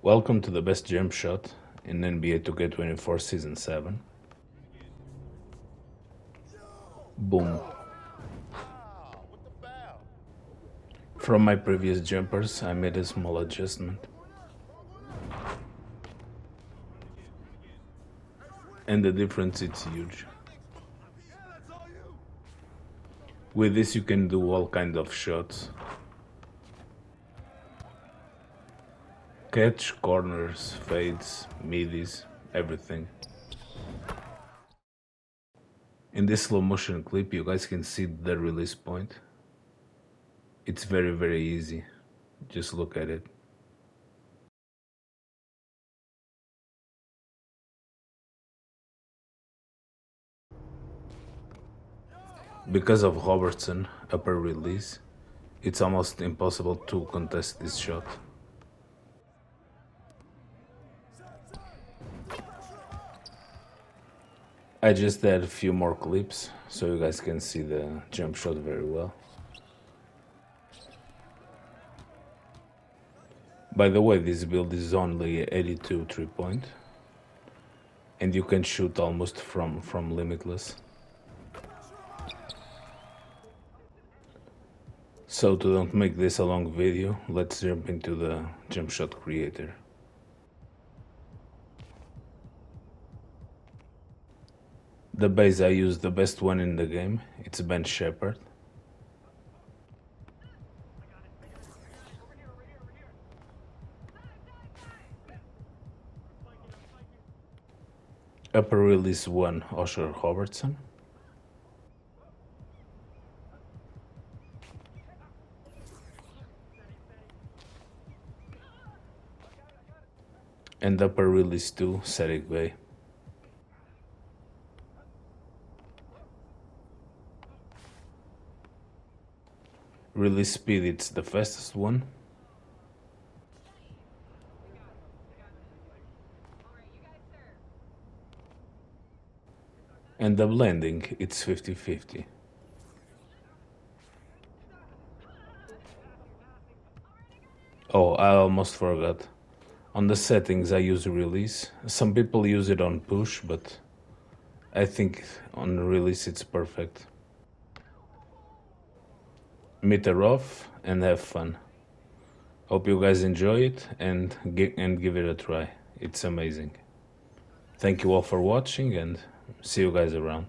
Welcome to the best jump shot in NBA 2K24 Season 7. Boom. From my previous jumpers, I made a small adjustment. And the difference is huge. With this you can do all kind of shots. Catch, corners, fades, midis, everything. In this slow motion clip you guys can see the release point. It's very very easy. Just look at it. Because of Robertson upper release, it's almost impossible to contest this shot. I just add a few more clips so you guys can see the jump shot very well. By the way, this build is only 82 three point and you can shoot almost from, from limitless. So to don't make this a long video, let's jump into the jump shot creator. The base I use the best one in the game, it's Ben Sheppard. Upper release 1 Oscar Robertson. and upper release 2 Saddiq Bey. Release speed it's the fastest one. And the blending it's 50-50. Oh, I almost forgot. On the settings I use release. Some people use it on push, but I think on release it's perfect. Meter off and have fun. Hope you guys enjoy it and, and give it a try. It's amazing. Thank you all for watching and see you guys around.